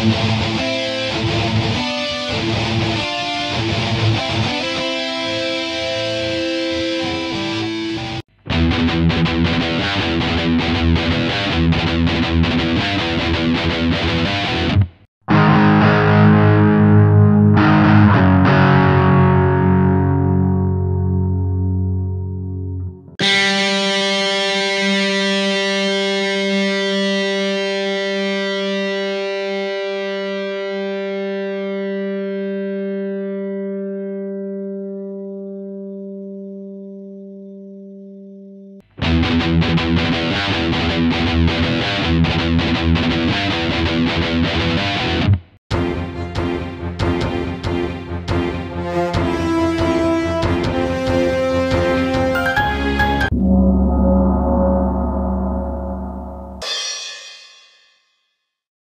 Thank you. Música